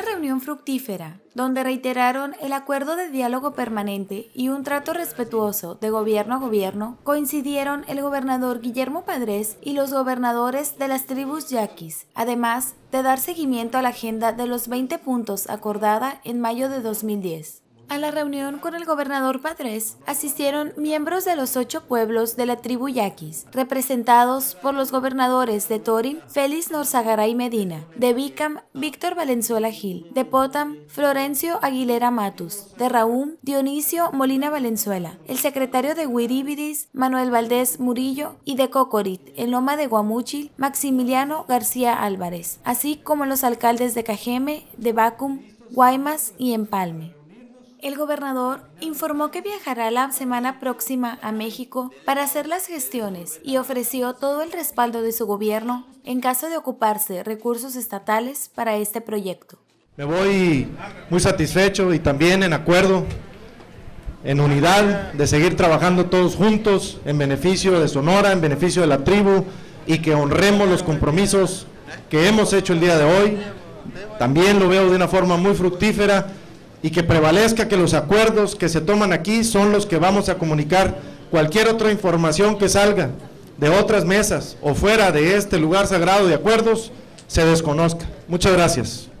reunión fructífera, donde reiteraron el acuerdo de diálogo permanente y un trato respetuoso de gobierno a gobierno, coincidieron el gobernador Guillermo Padres y los gobernadores de las tribus yaquis, además de dar seguimiento a la agenda de los 20 puntos acordada en mayo de 2010. A la reunión con el gobernador Padres asistieron miembros de los ocho pueblos de la tribu Yaquis, representados por los gobernadores de Torim, Félix Norzagaray Medina, de Bicam, Víctor Valenzuela Gil, de Potam, Florencio Aguilera Matus, de Raúm, Dionisio Molina Valenzuela, el secretario de Huiribidis, Manuel Valdés Murillo, y de Cocorit, en Loma de Guamuchil, Maximiliano García Álvarez, así como los alcaldes de Cajeme, de Bacum, Guaymas y Empalme. El gobernador informó que viajará la semana próxima a México para hacer las gestiones y ofreció todo el respaldo de su gobierno en caso de ocuparse recursos estatales para este proyecto. Me voy muy satisfecho y también en acuerdo, en unidad, de seguir trabajando todos juntos en beneficio de Sonora, en beneficio de la tribu y que honremos los compromisos que hemos hecho el día de hoy. También lo veo de una forma muy fructífera y que prevalezca que los acuerdos que se toman aquí son los que vamos a comunicar. Cualquier otra información que salga de otras mesas o fuera de este lugar sagrado de acuerdos se desconozca. Muchas gracias.